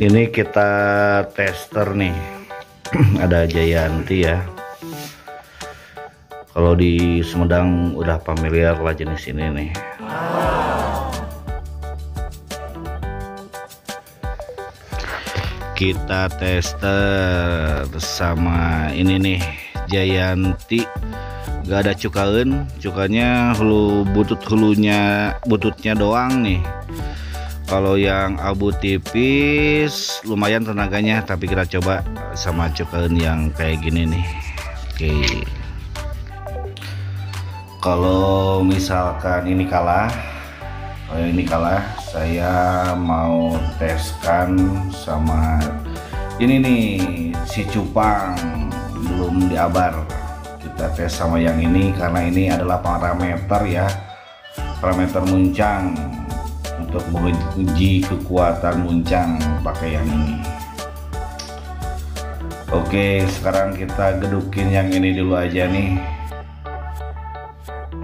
ini kita tester nih. Ada Jayanti ya. Kalau di Sumedang udah familiar lah jenis ini nih. Kita tester sama ini nih Jayanti. Gak ada cukain cukanya hulu butut hulunya bututnya doang nih kalau yang abu tipis lumayan tenaganya. Tapi kita coba sama cukain yang kayak gini nih. Oke. Kalau misalkan ini kalah kalau ini kalah saya mau teskan sama ini nih si cupang. Belum diabar. Kita tes sama yang ini karena ini adalah parameter ya. Parameter muncang untuk menguji kekuatan muncang pakai yang ini. Oke sekarang kita gedukin yang ini dulu aja nih.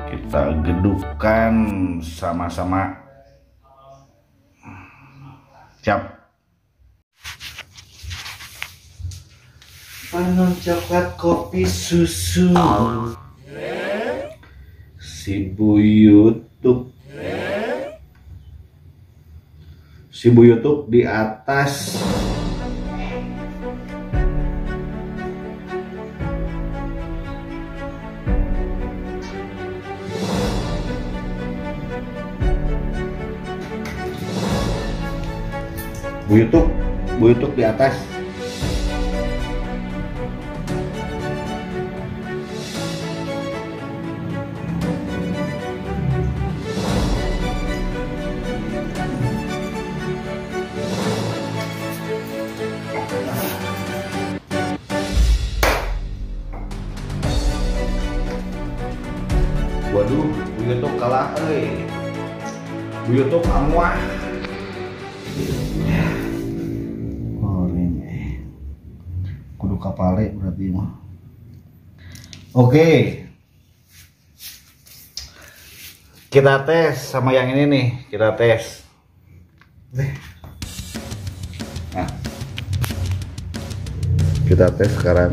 Kita gedukkan sama-sama. Cap. Panon coklat kopi susu. Si buyutuk si buyutuk di atas Bu YouTube, Bu YouTube di atas. YouTube kalah, eh. Bu YouTube amuah. Ini kudu kapale berarti mah. Oke. Kita tes sama yang ini nih, kita tes. Nah. Kita tes sekarang.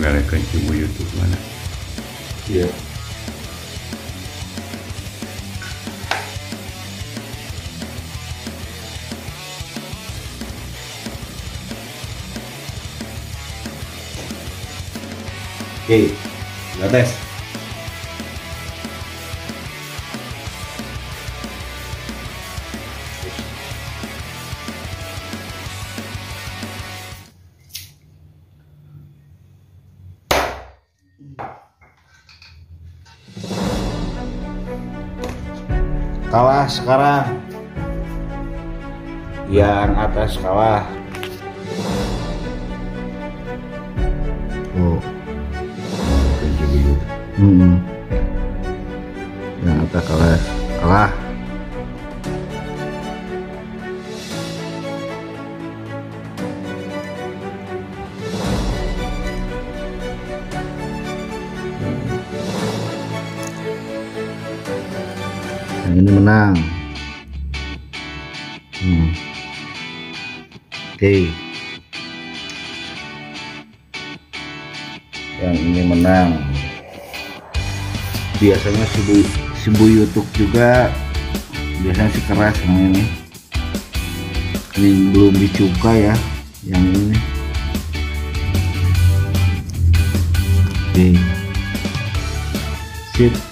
Dengarkan ibu YouTube mana? Iya. Oke, kita Kalah sekarang. Yang atas kalah. Oh. Hmm. Yang atas kalah. Kalah. Yang ini menang. Hmm. Oke. Yang ini menang biasanya si bu si bu YouTube juga biasanya si keras yang ini ini belum dicuka ya yang ini oke sip